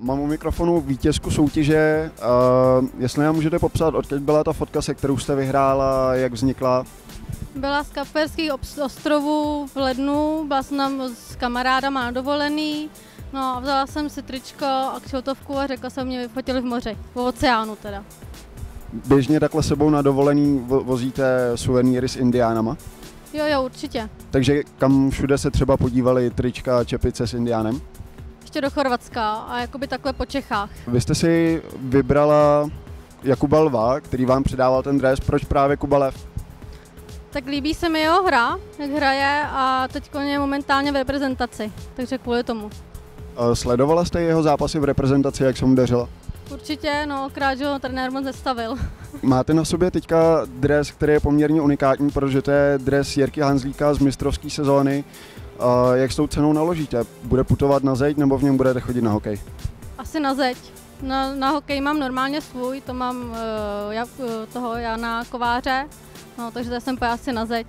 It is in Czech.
Mám u mikrofonu vítězku soutěže. Uh, jestli nám můžete popsat, odkud byla ta fotka, se kterou jste vyhrála, jak vznikla? Byla z Kapverských ostrovů v lednu, byla jsem tam s kamarádama na dovolený, no a vzala jsem si tričko a kšotovku a řekla jsem, mě vyfotili v moři, v oceánu teda. Běžně takhle sebou na dovolený vo- vozíte suvenýry s indiánama? Jo, jo, určitě. Takže kam všude se třeba podívali trička a čepice s indiánem? Ještě do Chorvatska a jakoby takhle po Čechách. Vy jste si vybrala Jakuba Lva, který vám předával ten dres. Proč právě Kuba Lev? Tak líbí se mi jeho hra, jak hraje a teď je momentálně v reprezentaci, takže kvůli tomu. Sledovala jste jeho zápasy v reprezentaci, jak se mu dařilo? Určitě, no, krát, že ho trenér moc nestavil. Máte na sobě teďka dres, který je poměrně unikátní, protože to je dres Jirky Hanzlíka z mistrovské sezóny. Uh, jak s tou cenou naložíte? Bude putovat na zeď nebo v něm budete chodit na hokej? Asi na zeď. Na, na hokej mám normálně svůj, to mám uh, jak, uh, toho Jana Kováře, no, takže to jsem asi na zeď.